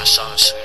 promise, honestly.